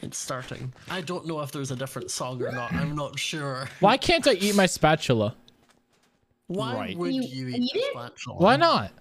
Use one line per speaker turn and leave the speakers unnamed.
It's starting. I don't know if there's a different song or not. I'm not sure.
Why can't I eat my spatula?
Why
Right.
would
You
you,
eat
eat
it?
spatula?
Why not?